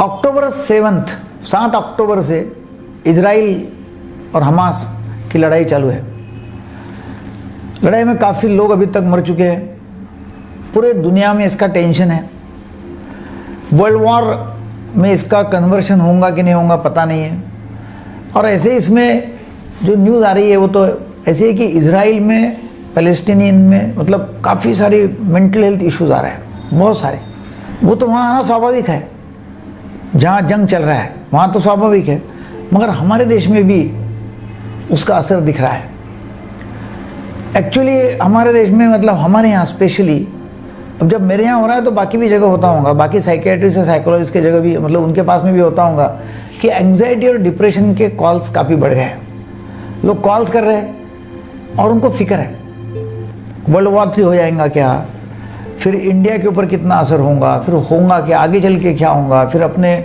अक्टूबर seventh सात अक्टूबर से Israel और हमास की लड़ाई चालू है। लड़ाई में काफ़ी लोग अभी तक मर चुके हैं। पूरे दुनिया में इसका टेंशन है। वर्ल्ड वॉर में इसका कन्वर्शन होगा कि नहीं होगा पता नहीं है। और ऐसे इसमें जो न्यूज़ आ रही है वो तो ऐसे ही कि इसराइल में, पैलेस्टीनियन में मतलब काफ़ी सारे मेंटल हेल्थ इश्यूज़ आ रहे हैं, बहुत सारे। वो तो वहाँ आना स्वाभाविक है। जहाँ जंग चल रहा है, वहाँ तो स्वाभाविक है, मगर हमारे देश में भी उसका असर दिख रहा है। एक्चुअली हमारे देश में मतलब हमारे यहाँ स्पेशली अब जब मेरे यहाँ हो रहा है तो बाकी भी जगह होता होगा, बाकी साइकेट्रिस्ट या साइकोलॉजिस्ट के जगह भी मतलब उनके पास में भी होता होगा कि एंग्जाइटी और डिप्रेशन के कॉल्स काफ़ी बढ़ गए हैं। लोग कॉल्स कर रहे हैं और उनको फ़िक्र है। वर्ल्ड वॉर थ्री हो जाएगा क्या? फिर इंडिया के ऊपर कितना असर होगा, फिर होगा क्या, आगे चल के क्या होगा, फिर अपने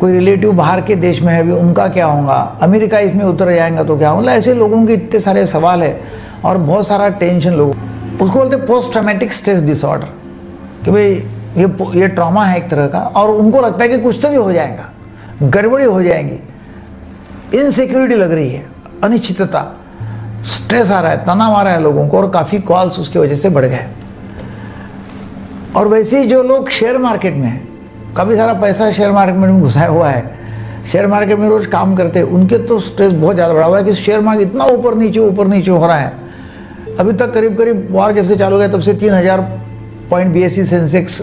कोई रिलेटिव बाहर के देश में है भी उनका क्या होगा? अमेरिका इसमें उतर जाएगा तो क्या मतलब ऐसे लोगों के इतने सारे सवाल है और बहुत सारा टेंशन लोग। उसको बोलते पोस्ट ट्रामेटिक स्ट्रेस डिसऑर्डर कि भाई, ये ये ट्रॉमा है एक तरह का और उनको लगता है कि कुछ तो भी हो जाएगा, गड़बड़ी हो जाएगी। इनसिक्योरिटी लग रही है, अनिश्चितता स्ट्रेस आ रहा है, तनाव आ रहा है लोगों को और काफ़ी कॉल्स उसकी वजह से बढ़ गए। और वैसे ही जो लोग शेयर मार्केट में हैं काफ़ी सारा पैसा शेयर मार्केट में घुसाया हुआ है शेयर मार्केट में रोज काम करते हैं, उनके तो स्ट्रेस बहुत ज़्यादा बढ़ा हुआ है कि शेयर मार्केट इतना ऊपर नीचे ऊपर नीचे हो रहा है। अभी तक करीब करीब वार जब से चालू गया, तब से तीन हज़ार पॉइंट बी सेंसेक्स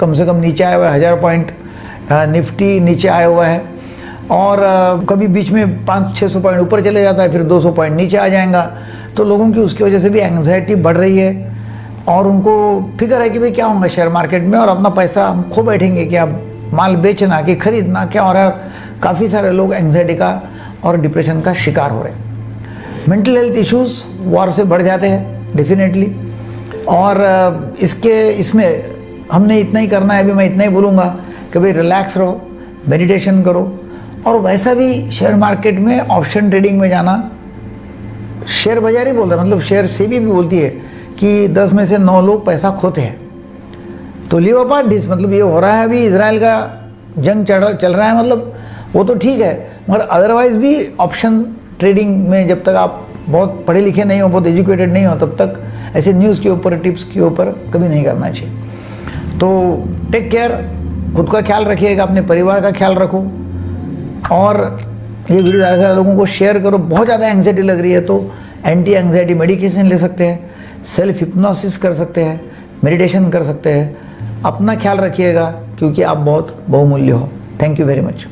कम से कम नीचे आया हुआ है, हज़ार पॉइंट निफ्टी नीचे आया हुआ है। और कभी बीच में पाँच छः सौ पॉइंट ऊपर चले जाता है, फिर दो सौ पॉइंट नीचे आ जाएगा। तो लोगों की उसकी वजह से भी एंग्जाइटी बढ़ रही है। और उनको फ़िक्र है कि भाई क्या होगा शेयर मार्केट में और अपना पैसा हम खो बैठेंगे कि अब माल बेचना कि खरीदना क्या हो रहा है? काफ़ी सारे लोग एंग्जाइटी का और डिप्रेशन का शिकार हो रहे हैं। मेंटल हेल्थ इश्यूज़ वॉर से बढ़ जाते हैं डेफिनेटली और इसके इसमें हमने इतना ही करना है अभी मैं इतना ही बोलूँगा कि भाई रिलैक्स रहो मेडिटेशन करो और वैसा भी शेयर मार्केट में ऑप्शन ट्रेडिंग में जाना शेयर बाज़ार ही बोलता है मतलब शेयर से भी, भी बोलती है। कि दस में से नौ लोग पैसा खोते हैं। तो लिव अपार्ट डिस मतलब ये हो रहा है अभी इसराइल का जंग चढ़ चल रहा है मतलब वो तो ठीक है, मगर अदरवाइज़ भी ऑप्शन ट्रेडिंग में जब तक आप बहुत पढ़े लिखे नहीं हो, बहुत एजुकेटेड नहीं हो, तब तक ऐसे न्यूज़ के ऊपर टिप्स के ऊपर कभी नहीं करना चाहिए। तो टेक केयर खुद का ख्याल रखिएगा, अपने परिवार का ख्याल रखो। और ये वीडियो ज़्यादा से ज़्यादा लोगों को शेयर करो, बहुत ज़्यादा एंग्जाइटी लग रही है तो एंटी एंग्जाइटी मेडिकेशन ले सकते हैं। सेल्फ हिप्नोसिस कर सकते हैं, मेडिटेशन कर सकते हैं। अपना ख्याल रखिएगा, क्योंकि आप बहुत बहुमूल्य हो। Thank you very much